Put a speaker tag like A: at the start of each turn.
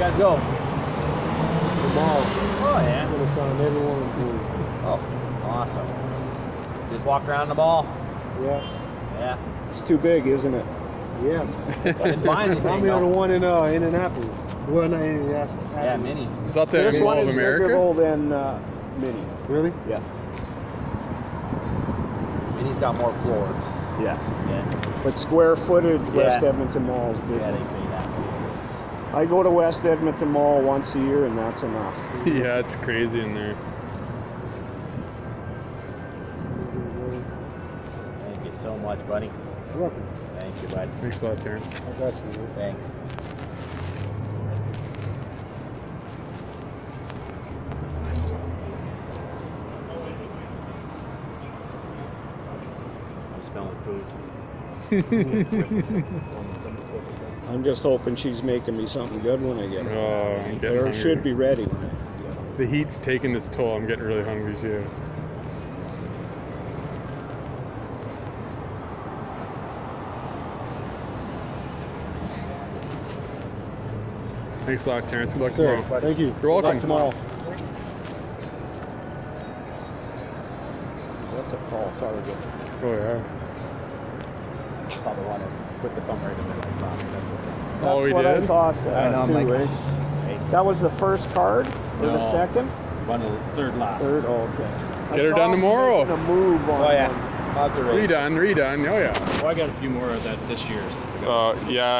A: go.
B: To the mall.
A: Oh
B: I'm
A: yeah.
B: gonna sign every one of them.
A: Oh, awesome. Just walk around the mall.
B: Yeah.
A: Yeah.
C: It's too big, isn't it?
B: Yeah.
A: Didn't buy anything.
B: Brought me on the one in uh, Indianapolis. Well, not Indianapolis.
A: Yeah, mini.
D: Is that the
C: This
D: Mall
C: one
D: of
C: is
D: America?
C: bigger than uh, Mini.
B: Really?
C: Yeah.
A: Mini's got more floors.
C: Yeah.
A: Yeah.
C: But square footage, West
A: Yeah.
C: Edmonton Mall is big.
A: Yeah, they say that.
C: I go to West Edmonton Mall once a year, and that's enough.
D: yeah, it's crazy in there.
A: Thank you so much, buddy.
B: You're welcome.
A: Thank you, bud.
D: Thanks a lot, Terrence.
B: I got you. man.
A: Thanks. I'm smelling food.
C: I'm just hoping she's making me something good when I get home.
D: Oh, I'm getting
C: or it
D: hungry.
C: should be ready when I get home.
D: The heat's taking its toll. I'm getting really hungry too. Thanks a lot, Terrence. Good luck
B: Sir,
D: tomorrow.
B: thank you.
D: You're welcome.
C: Luck tomorrow. That's a tall target.
D: Oh yeah.
A: I saw the one that put the bump right in the middle. I saw it. That's okay.
C: That's
D: Oh, we
C: what I
D: did?
C: thought uh,
A: I know, I'm
C: too,
A: like-
C: eh?
A: Hey,
C: That was the first card or the
A: No.
C: second?
A: one of the third last.
C: Third? Oh, okay. I
D: Get her
C: saw
D: done
C: him
D: tomorrow.
C: making A move on
A: Oh yeah.
C: one.
A: I'll have to raise.
D: Redone, redone. Oh yeah.
A: Well, I got a few more of that this year's.
D: Uh, yeah.